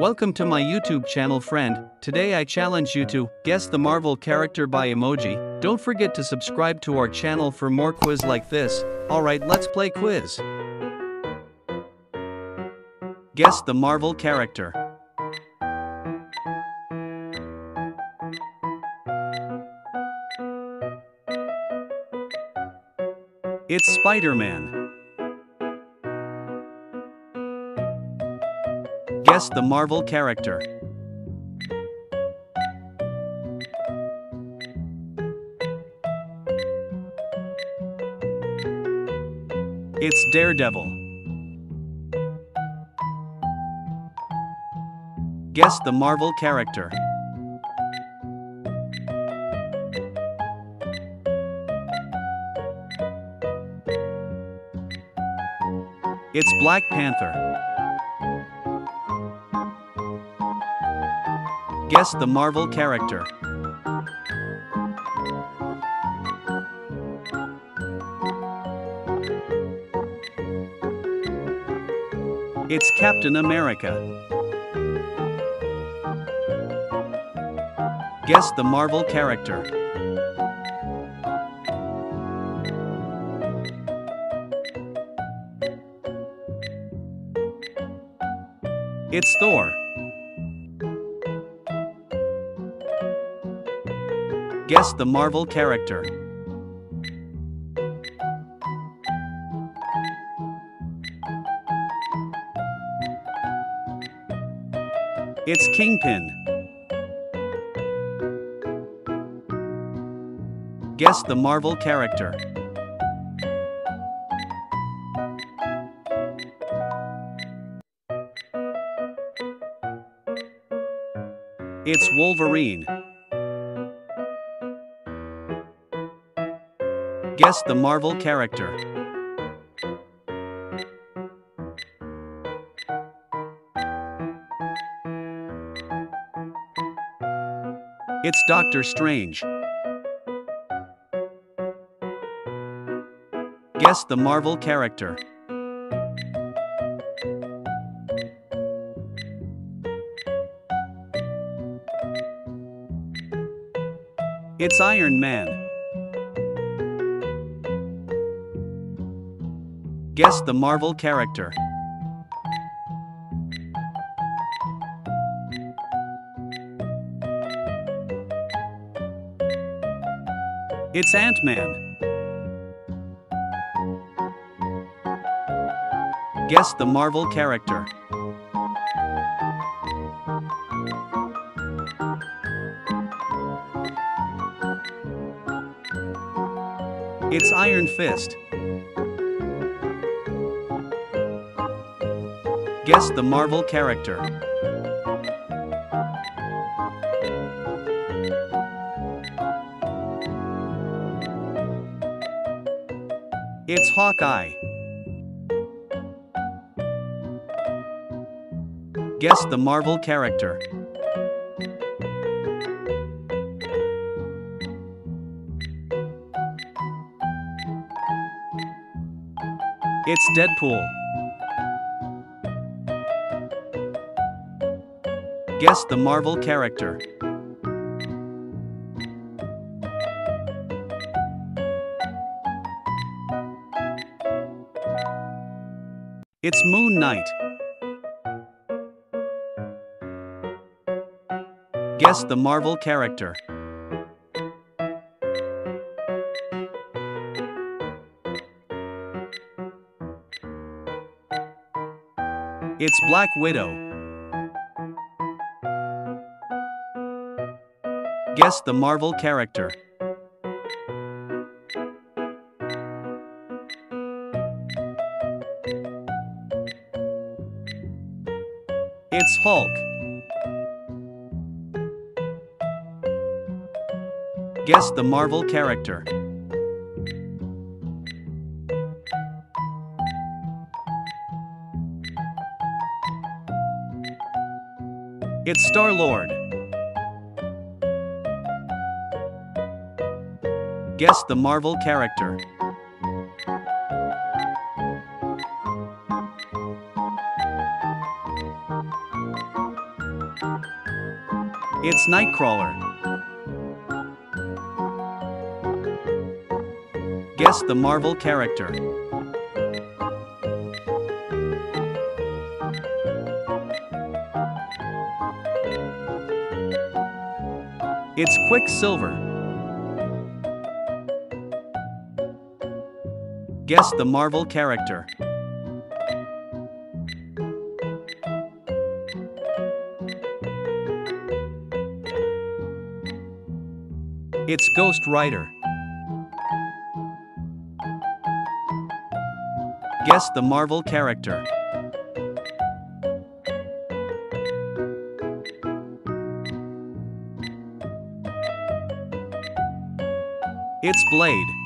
Welcome to my YouTube channel friend, today I challenge you to guess the Marvel character by emoji. Don't forget to subscribe to our channel for more quiz like this. Alright let's play quiz. Guess the Marvel character. It's Spider-Man. Guess the Marvel character. It's Daredevil. Guess the Marvel character. It's Black Panther. Guess the Marvel character. It's Captain America. Guess the Marvel character. It's Thor. Guess the Marvel character. It's Kingpin. Guess the Marvel character. It's Wolverine. Guess the Marvel character. It's Doctor Strange. Guess the Marvel character. It's Iron Man. Guess the Marvel character. It's Ant-Man. Guess the Marvel character. It's Iron Fist. Guess the Marvel character. It's Hawkeye. Guess the Marvel character. It's Deadpool. Guess the Marvel character. It's Moon Knight. Guess the Marvel character. It's Black Widow. Guess the Marvel character. It's Hulk. Guess the Marvel character. It's Star Guess the Marvel character. It's Nightcrawler. Guess the Marvel character. It's Quicksilver. Guess the Marvel character. It's Ghost Rider. Guess the Marvel character. It's Blade.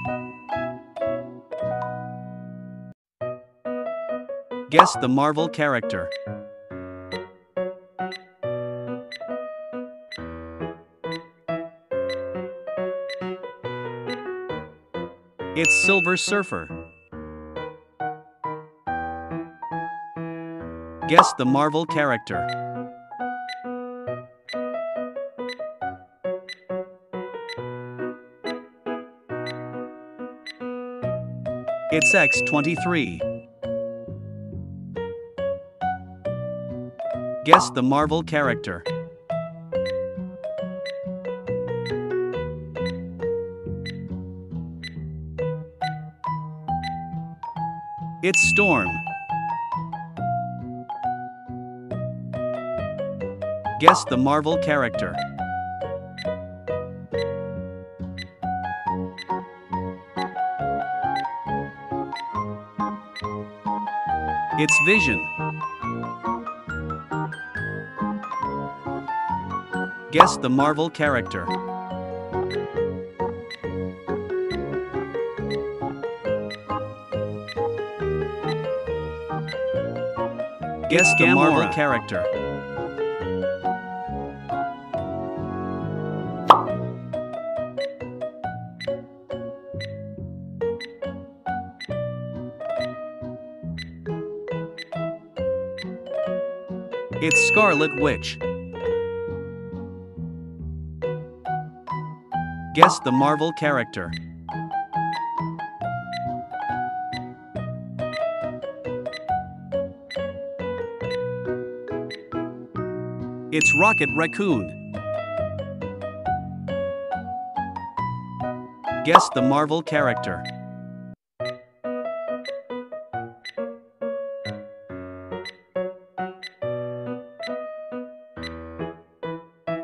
Guess the Marvel character. It's Silver Surfer. Guess the Marvel character. It's X23. Guess the Marvel character. It's Storm. Guess the Marvel character. It's Vision. Guess the Marvel character. Guess the Marvel character. It's Scarlet Witch. Guess the Marvel character. It's Rocket Raccoon. Guess the Marvel character.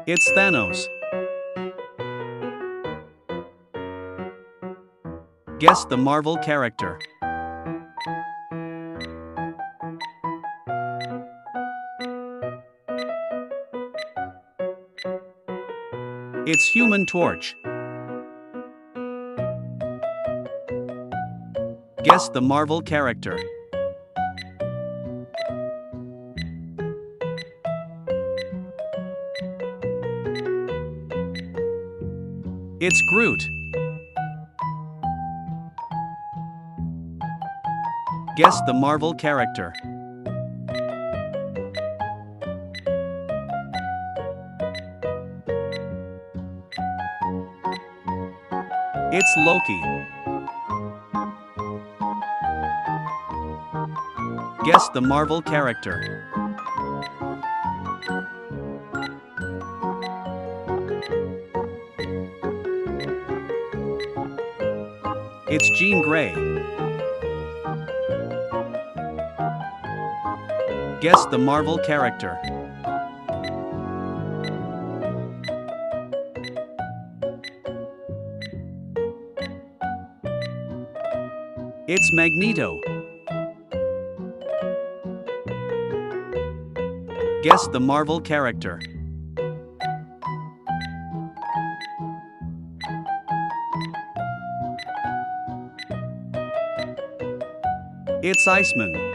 It's Thanos. Guess the Marvel character. It's Human Torch. Guess the Marvel character. It's Groot. Guess the Marvel character. It's Loki. Guess the Marvel character. It's Jean Grey. Guess the Marvel character. It's Magneto. Guess the Marvel character. It's Iceman.